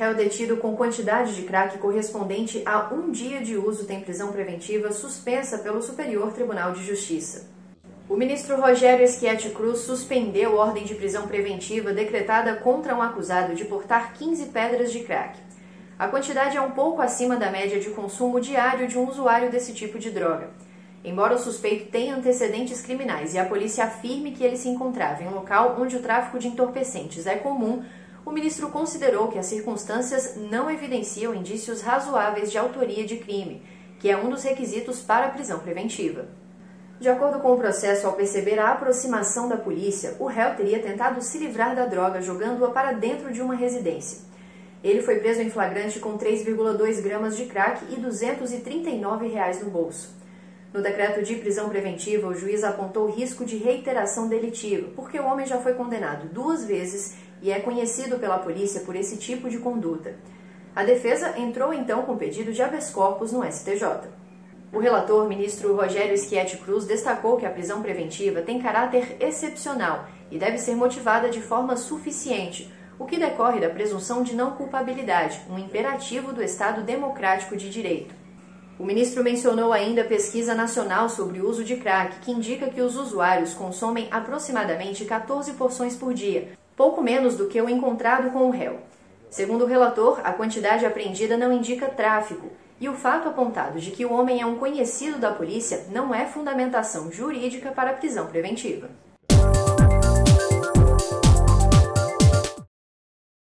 Réu detido com quantidade de crack correspondente a um dia de uso tem prisão preventiva suspensa pelo Superior Tribunal de Justiça. O ministro Rogério Schietti Cruz suspendeu ordem de prisão preventiva decretada contra um acusado de portar 15 pedras de crack. A quantidade é um pouco acima da média de consumo diário de um usuário desse tipo de droga. Embora o suspeito tenha antecedentes criminais e a polícia afirme que ele se encontrava em um local onde o tráfico de entorpecentes é comum, o ministro considerou que as circunstâncias não evidenciam indícios razoáveis de autoria de crime, que é um dos requisitos para a prisão preventiva. De acordo com o processo, ao perceber a aproximação da polícia, o réu teria tentado se livrar da droga jogando-a para dentro de uma residência. Ele foi preso em flagrante com 3,2 gramas de crack e 239 reais no bolso. No decreto de prisão preventiva, o juiz apontou risco de reiteração delitiva, porque o homem já foi condenado duas vezes e é conhecido pela polícia por esse tipo de conduta. A defesa entrou então com pedido de habeas corpus no STJ. O relator, ministro Rogério Schietti Cruz, destacou que a prisão preventiva tem caráter excepcional e deve ser motivada de forma suficiente, o que decorre da presunção de não culpabilidade, um imperativo do Estado democrático de direito. O ministro mencionou ainda a pesquisa nacional sobre o uso de crack, que indica que os usuários consomem aproximadamente 14 porções por dia, pouco menos do que o encontrado com o réu. Segundo o relator, a quantidade apreendida não indica tráfico, e o fato apontado de que o homem é um conhecido da polícia não é fundamentação jurídica para a prisão preventiva.